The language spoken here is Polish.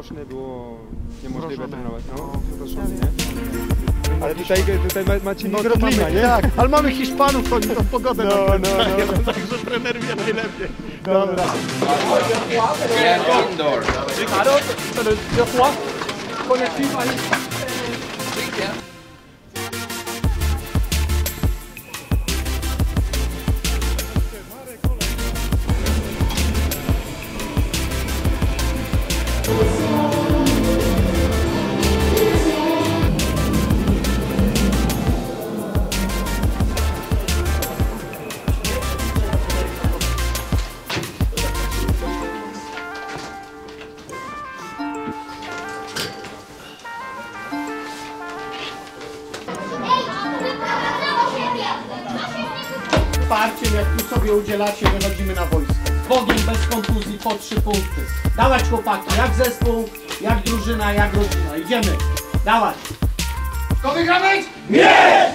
naboczne było niemożliwe trenować. No, proszone, nie? Ale tutaj, tutaj ma- macie No mikroklima, mamy, nie? tak, ale mamy Hiszpanów, oni tą pogodę No, nakręcają, no, no. także trener wie najlepiej. Dobra. Indoor. Wsparciem, jak tu sobie udzielacie, wychodzimy na wojsko. Bogiem, bez kontuzji, po trzy punkty. Dawać chłopaki, jak zespół, jak drużyna, jak rodzina. Idziemy. Dawać. Kto wygra mecz? Nie!